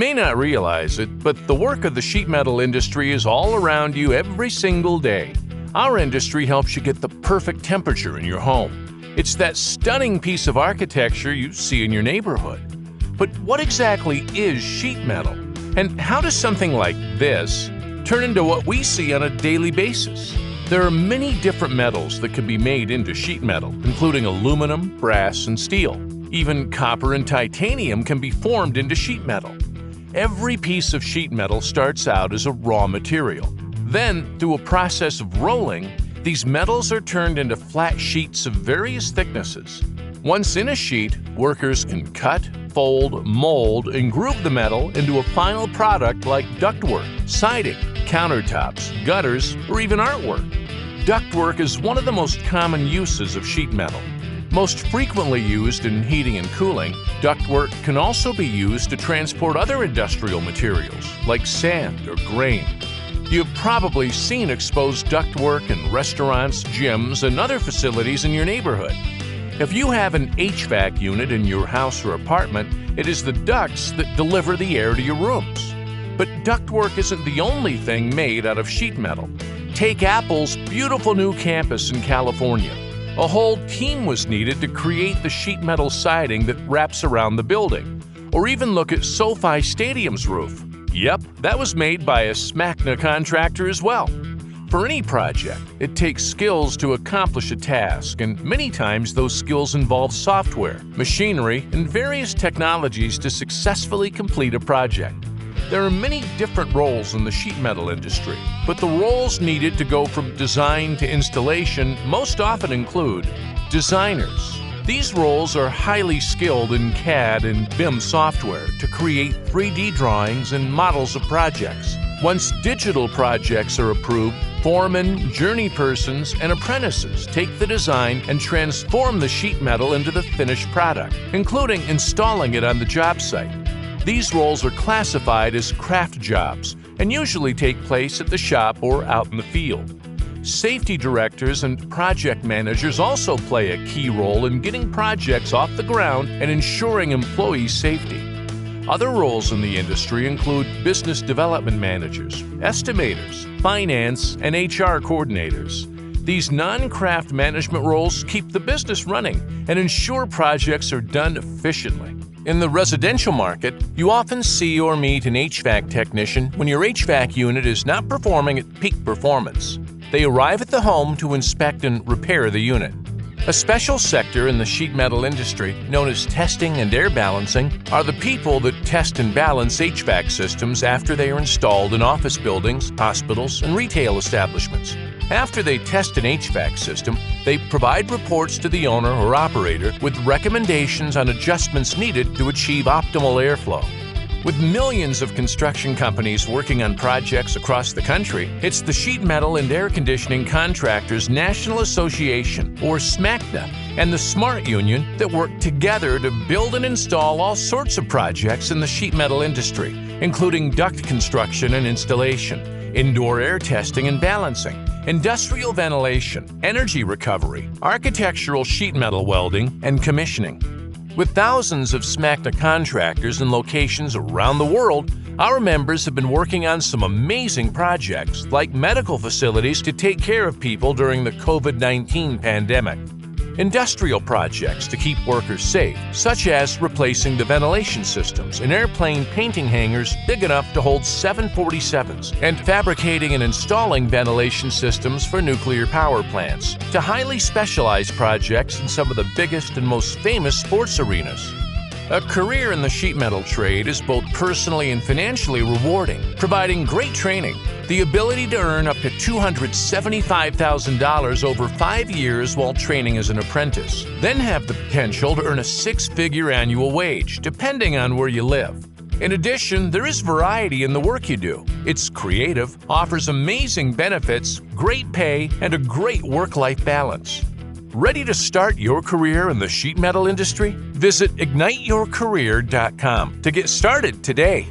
may not realize it, but the work of the sheet metal industry is all around you every single day. Our industry helps you get the perfect temperature in your home. It's that stunning piece of architecture you see in your neighborhood. But what exactly is sheet metal? And how does something like this turn into what we see on a daily basis? There are many different metals that can be made into sheet metal, including aluminum, brass, and steel. Even copper and titanium can be formed into sheet metal. Every piece of sheet metal starts out as a raw material. Then, through a process of rolling, these metals are turned into flat sheets of various thicknesses. Once in a sheet, workers can cut, fold, mold, and groove the metal into a final product like ductwork, siding, countertops, gutters, or even artwork. Ductwork is one of the most common uses of sheet metal. Most frequently used in heating and cooling, ductwork can also be used to transport other industrial materials like sand or grain. You've probably seen exposed ductwork in restaurants, gyms, and other facilities in your neighborhood. If you have an HVAC unit in your house or apartment, it is the ducts that deliver the air to your rooms. But ductwork isn't the only thing made out of sheet metal. Take Apple's beautiful new campus in California. A whole team was needed to create the sheet metal siding that wraps around the building. Or even look at SoFi Stadium's roof. Yep, that was made by a SMACNA contractor as well. For any project, it takes skills to accomplish a task, and many times those skills involve software, machinery, and various technologies to successfully complete a project. There are many different roles in the sheet metal industry, but the roles needed to go from design to installation most often include designers, these roles are highly skilled in CAD and BIM software to create 3D drawings and models of projects. Once digital projects are approved, foremen, journey persons, and apprentices take the design and transform the sheet metal into the finished product, including installing it on the job site. These roles are classified as craft jobs and usually take place at the shop or out in the field. Safety directors and project managers also play a key role in getting projects off the ground and ensuring employee safety. Other roles in the industry include business development managers, estimators, finance, and HR coordinators. These non craft management roles keep the business running and ensure projects are done efficiently. In the residential market, you often see or meet an HVAC technician when your HVAC unit is not performing at peak performance. They arrive at the home to inspect and repair the unit. A special sector in the sheet metal industry, known as testing and air balancing, are the people that test and balance HVAC systems after they are installed in office buildings, hospitals, and retail establishments. After they test an HVAC system, they provide reports to the owner or operator with recommendations on adjustments needed to achieve optimal airflow. With millions of construction companies working on projects across the country, it's the Sheet Metal and Air Conditioning Contractors National Association, or SMACNA, and the SMART Union that work together to build and install all sorts of projects in the sheet metal industry, including duct construction and installation, indoor air testing and balancing, industrial ventilation, energy recovery, architectural sheet metal welding, and commissioning. With thousands of SMACNA contractors in locations around the world, our members have been working on some amazing projects like medical facilities to take care of people during the COVID 19 pandemic industrial projects to keep workers safe, such as replacing the ventilation systems in airplane painting hangars big enough to hold 747s, and fabricating and installing ventilation systems for nuclear power plants, to highly specialized projects in some of the biggest and most famous sports arenas. A career in the sheet metal trade is both personally and financially rewarding, providing great training, the ability to earn up to $275,000 over five years while training as an apprentice, then have the potential to earn a six figure annual wage, depending on where you live. In addition, there is variety in the work you do. It's creative, offers amazing benefits, great pay, and a great work life balance. Ready to start your career in the sheet metal industry? Visit igniteyourcareer.com to get started today.